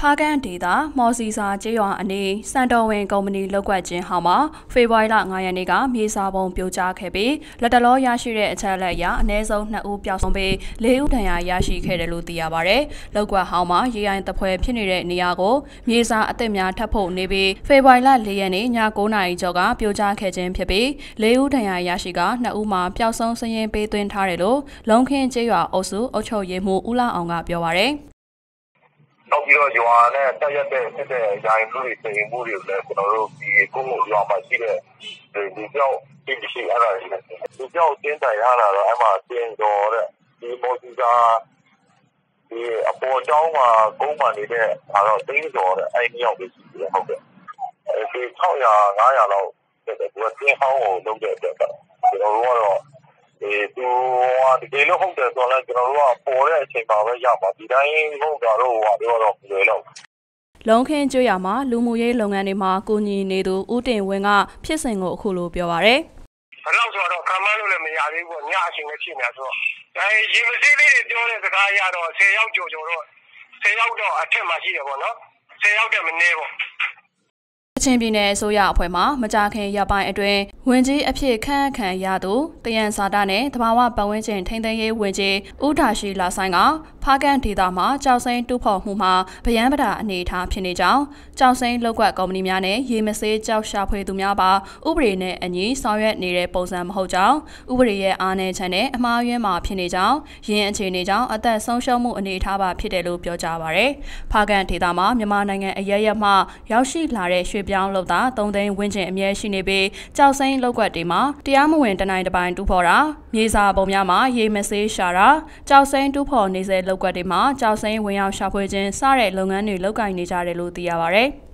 ဖားကန်ဒေတာမော်စီစာကျေးရွာအနီးစံတော်ဝင်ကုမ္ပဏီလောက်ကွက်ချင်းဟောင်းမှာဖေဖော်ဝါရီလ9ရက်နေ့ကမြေစာပုံပြိုကျခဲ့ပြီးလက်တလောရရှိတဲ့အချက်လက်အရအနည်းဆုံး2ဦးပျောက်ဆုံးပြီး4ဦးဒဏ်ရာရရှိခဲ့တယ်လို့သိရပါဗျ။လောက်ကွက်ဟောင်းမှာရေရိုင်းတပွဲဖြစ်နေတဲ့နေရာကိုမြေစာအသစ်များထပ်ဖို့နေပြီးဖေဖော်ဝါရီလ4ရက်နေ့ည9:00နာရီကျော်ကပြိုကျခဲ့ခြင်းဖြစ်ပြီး4ဦးဒဏ်ရာရရှိက2ဦးမှာပျောက်ဆုံးစရင်ပေးသွင်းထားတယ်လို့လုံခင်းကျေးရွာအုပ်စုအုပ်ချုပ်ရေးမှူးဦးလာအောင်ကပြောပါရယ်။နောက် ပြီးတော့ ရွာနဲ့တက်ရက်တဲ့ ဖြစ်တဲ့ရိုင်းမှုတွေစိန်မှုတွေလည်း ကျွန်တော်တို့ဒီကိုယ်ရွာမှာရှိတဲ့ဒီကြောက်ဒီရှိ အဲ့ဒါတွေဒီကြောက်တင်းတိုင်ရတာတော့ အဲ့မှာ တင်တော်တဲ့ ဒီမော်စီကာဒီအပေါ်ကျောင်းမှာ ကုန်းမှနေတဲ့ဒါတော့တင်းတော်တဲ့ အဲ့ဒီရောက်ပဲ ရှိတယ် ဟုတ်ကဲ့အဲဒီ600 900လောက်တဲ့သူကတင်းဟောင်းကို လုပ်တဲ့အတွက် ကျွန်တော်တို့ကတော့ဒီ သူကဒီလိုဟုတ်တယ်ဆိုတော့ကျွန်တော်တို့ကပေါ်တဲ့အချိန်မှာပဲရပါဒီတိုင်းဟုတ်တာတော့ဟိုကတော့တော့လွယ်တော့လုံခင်းကျွရမှာလူမှုရေးလုပ်ငန်းတွေမှာကိုညီနေသူဦးတင်ဝင်းကဖြစ်စဉ်ကိုအခုလိုပြောပါရယ်ဘယ်တော့ဆိုတော့ခံမလို့လည်းမရသေးဘူးညအချိန်နဲ့ဖြစ်နေဆိုတော့အဲရေမစေးလေးတွေပြောတဲ့စကားရတော့10ရောက်ကြော်ကြော်တော့10ရောက်တော့အထက်မှာရှိတယ်ပေါ့နော်10ရောက်တဲ့မနေပေါ့က ချင်ပြည်နယ်အစိုးရအဖွဲ့မှမကြာခင်ရပိုင်းအတွင်းဝင်ကြီးအဖြစ်ခန့်ခံရသူတယန်စာဒနဲ့တဘာဝပတ်ဝန်းကျင်ထိန်းသိမ်းရေးဝင်ကြီးဦးဒါရှိလာဆိုင်က ဖားကန်ဒေသမှာကြောက်စိမ်းတူးဖော်မှုမှာဗျံပဒအနေအထားဖြစ်နေကြောင်းကြောက်စိမ်းလောက်ကွက်ကုမ္ပဏီများနဲ့ရေမဆေးကြောက်ရှာဖွေသူများပါဥပဒေနဲ့အညီဆောင်ရွက်နေတဲ့ပုံစံမဟုတ်ကြောင်းဥပဒေရဲ့အားနည်းချက်နဲ့အမှားယွင်းမှာဖြစ်နေကြောင်းရင်းအခြေအနေကြောင့်အသက်ဆုံးရှုံးမှုအနေအထားပါဖြစ်တယ်လို့ပြောကြားပါရယ်ဖားကန်ဒေသမှာမြန်မာနိုင်ငံအရရက်မှရောက်ရှိလာတဲ့ရွှေပြောင်းလုပ်သား၃သိန်းဝန်းကျင်အမြဲရှိနေပြီးကြောက်စိမ်းလောက်ကွက်တွေမှာတရားမဝင်တနိုင်တပိုင်းတူဖော်တာမြေစာပုံများမှာရေမဆေးရှာတာကြောက်စိမ်းတူဖော်နေစေလောက်ကွက်တွေမှာကြောက်စိမ်းဝင်ရောက်ရှာဖွေခြင်းစတဲ့လုပ်ငန်းတွေလုပ်ကိုင်နေကြတယ်လို့သိရပါဗျ။